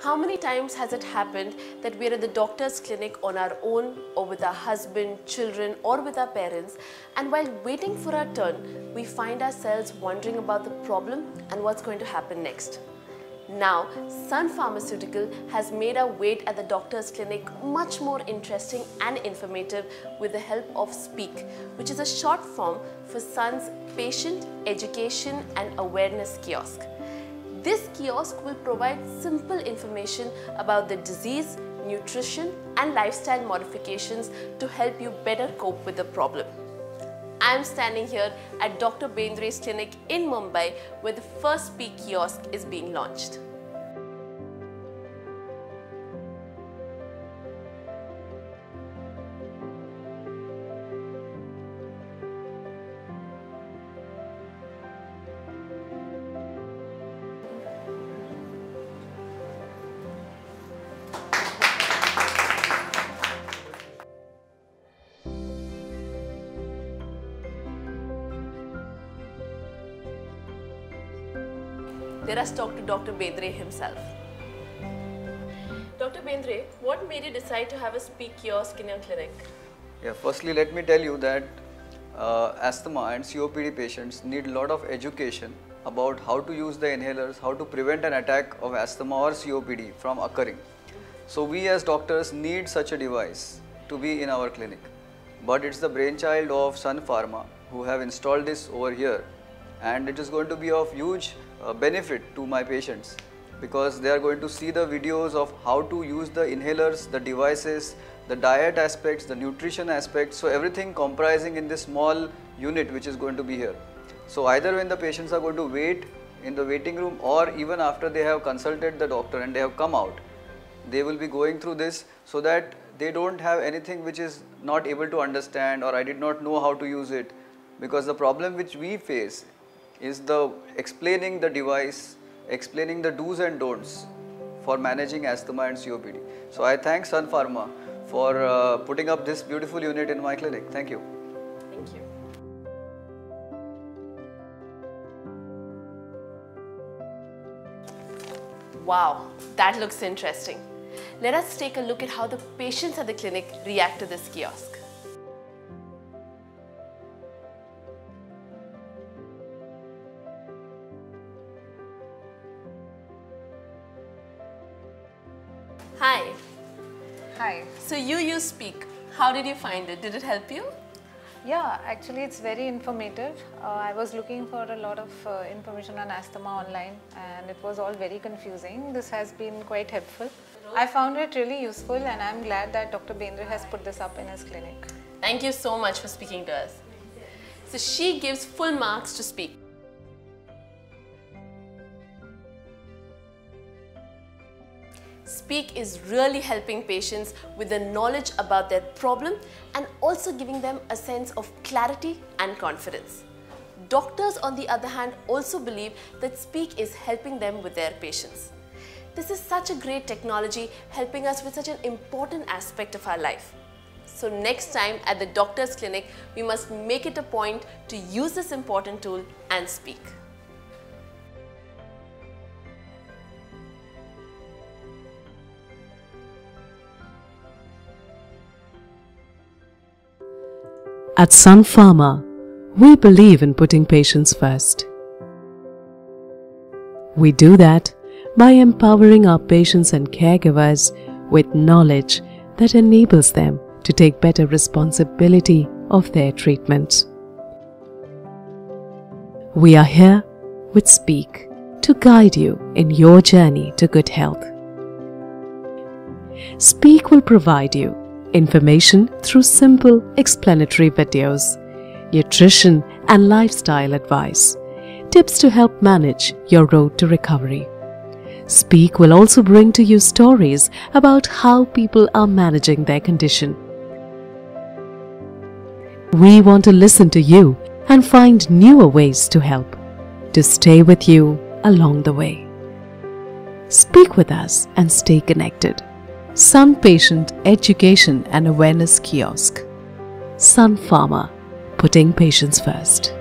How many times has it happened that we're at the doctor's clinic on our own or with our husband, children, or with our parents, and while waiting for our turn, we find ourselves wondering about the problem and what's going to happen next? Now, Sun Pharmaceutical has made our wait at the doctor's clinic much more interesting and informative with the help of Speak, which is a short form for Sun's Patient Education and Awareness Kiosk. This kiosk will provide simple information about the disease, nutrition and lifestyle modifications to help you better cope with the problem. I am standing here at Dr. Bendre's clinic in Mumbai where the first Speak kiosk is being launched. Let us talk to Dr. Bendre himself. Dr. Bendre, what made you decide to have a speak kiosk in your clinic? Yeah, firstly, let me tell you that uh, asthma and COPD patients need a lot of education about how to use the inhalers, how to prevent an attack of asthma or COPD from occurring. So we as doctors need such a device to be in our clinic. But it's the brainchild of Sun Pharma who have installed this over here and it is going to be of huge uh, benefit to my patients because they are going to see the videos of how to use the inhalers, the devices, the diet aspects, the nutrition aspects, so everything comprising in this small unit which is going to be here. So either when the patients are going to wait in the waiting room or even after they have consulted the doctor and they have come out, they will be going through this so that they don't have anything which is not able to understand or I did not know how to use it because the problem which we face is the explaining the device, explaining the do's and don'ts for managing asthma and COPD. So I thank Sun Pharma for uh, putting up this beautiful unit in my clinic. Thank you. Thank you. Wow, that looks interesting. Let us take a look at how the patients at the clinic react to this kiosk. Hi. Hi. So you use Speak. How did you find it? Did it help you? Yeah, actually it's very informative. Uh, I was looking for a lot of uh, information on asthma online and it was all very confusing. This has been quite helpful. I found it really useful and I'm glad that Dr. Bendre has put this up in his clinic. Thank you so much for speaking to us. So she gives full marks to Speak. Speak is really helping patients with the knowledge about their problem and also giving them a sense of clarity and confidence. Doctors, on the other hand, also believe that Speak is helping them with their patients. This is such a great technology helping us with such an important aspect of our life. So next time at the doctor's clinic, we must make it a point to use this important tool and speak. At Sun Pharma, we believe in putting patients first. We do that by empowering our patients and caregivers with knowledge that enables them to take better responsibility of their treatment. We are here with Speak to guide you in your journey to good health. Speak will provide you information through simple explanatory videos, nutrition and lifestyle advice, tips to help manage your road to recovery. Speak will also bring to you stories about how people are managing their condition. We want to listen to you and find newer ways to help, to stay with you along the way. Speak with us and stay connected. Sun Patient Education and Awareness Kiosk. Sun Pharma, putting patients first.